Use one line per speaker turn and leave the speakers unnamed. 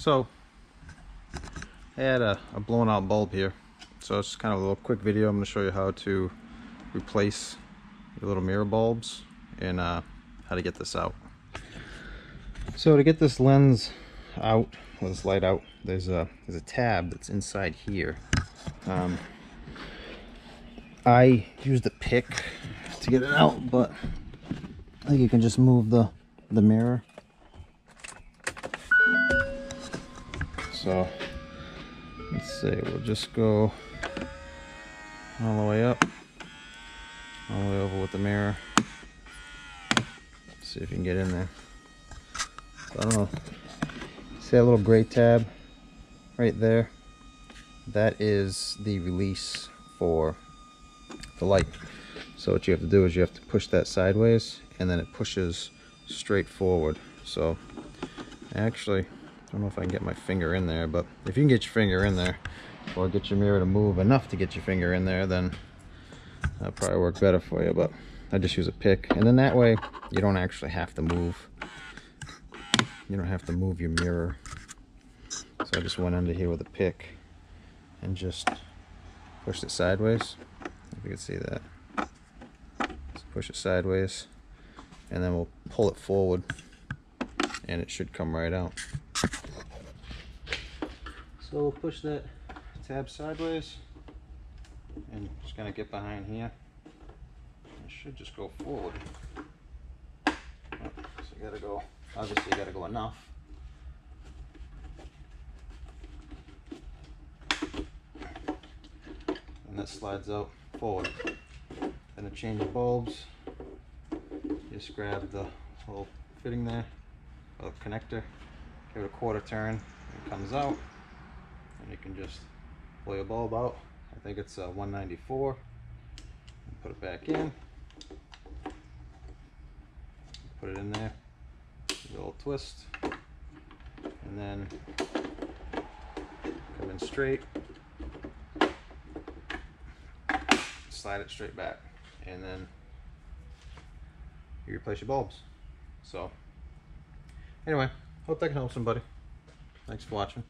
So, I had a, a blown out bulb here. So it's kind of a little quick video. I'm going to show you how to replace your little mirror bulbs and uh, how to get this out. So to get this lens out, or this light out, there's a, there's a tab that's inside here. Um, I used a pick to get it out, but I think you can just move the, the mirror. So let's see, we'll just go all the way up, all the way over with the mirror. see if you can get in there. I don't know. See that little gray tab right there? That is the release for the light. So what you have to do is you have to push that sideways and then it pushes straight forward. So actually, I don't know if I can get my finger in there, but if you can get your finger in there or get your mirror to move enough to get your finger in there, then that'll probably work better for you. But I just use a pick. And then that way you don't actually have to move. You don't have to move your mirror. So I just went under here with a pick and just pushed it sideways. If you can see that. Just push it sideways and then we'll pull it forward and it should come right out. So we'll push that tab sideways and just gonna get behind here. It should just go forward. so you gotta go, obviously you gotta go enough. And that slides out forward. Then to change the bulbs, just grab the little fitting there, a connector, give it a quarter turn, and it comes out and you can just pull your bulb out. I think it's uh, a 194. Put it back in. Put it in there. A little twist. And then come in straight. Slide it straight back. And then you replace your bulbs. So anyway, hope that can help somebody. Thanks for watching.